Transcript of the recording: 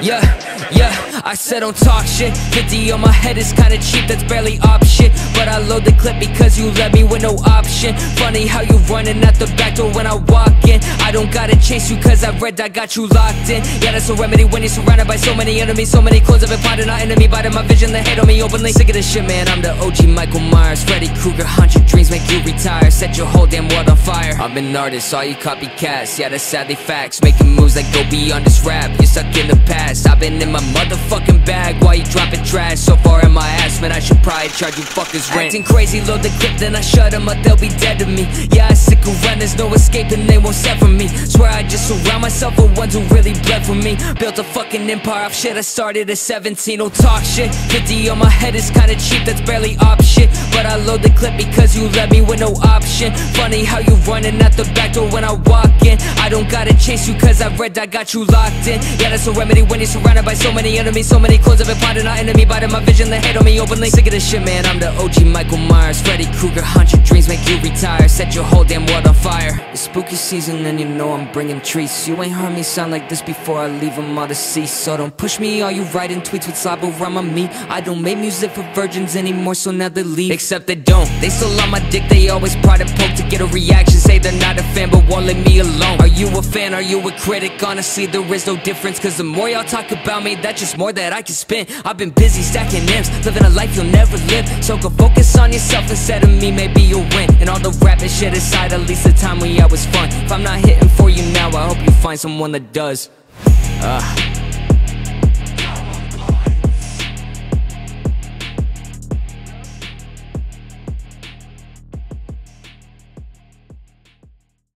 Yeah, yeah, I said don't talk shit. 50 on my head is kinda cheap, that's barely op shit. But I load the clip because you let me with no option. Funny how you running at the back door when I walk in. I don't gotta chase you cause I read I got you locked in. Yeah, that's a remedy when you're surrounded by so many enemies So many clones of it. Plotting our enemy Biting my vision, they hate on me openly. Sick of this shit, man, I'm the OG Michael Myers. Freddy Krueger, hundred dreams make you retire. Set your whole damn world on fire. I'm an artist, all you copycats. Yeah, that's sadly facts. Making moves that go beyond this rap. You're stuck in the past. I've been in my motherfucking bag. While you dropping trash? So far in my ass, man, I should probably charge you fuckers rent. Acting crazy, load the clip, then I shut them up They'll be dead to me. Yeah, I stick around, there's no escaping They won't sever me just surround myself with ones who really bled for me. Built a fucking empire off shit. I started at 17 Don't talk shit. 50 on my head is kinda cheap. That's barely op shit. But I load the clip because you let me with no option. Funny how you running out the back door when I walk in. I don't gotta chase you cause I've read I got you locked in. Yeah that's a remedy when you're surrounded by so many enemies. So many clones of it plotting our enemy Biting my vision they hate on me openly. Sick of this shit man. I'm the OG Michael Myers. Freddy Krueger Hundred dreams make you retire. Set your whole damn world on fire. It's spooky season and you know I'm bringing treats You ain't heard me sound like this before I leave them all deceased So don't push me all you writing tweets with slob rhyme on me I don't make music for virgins anymore so now they leave. Except they don't. They still on my dick they always prod and poke to get a reaction. Say they're not a fan but won't let me alone. Are you a fan, are you a critic? Honestly there is no difference Cause the more y'all talk about me that's just more that I can spin I've been busy stacking M's Living a life you'll never live. So go focus on yourself instead of me maybe you'll win. And all the rapping shit aside at least the time we was fun. If I'm not hitting find someone that does uh.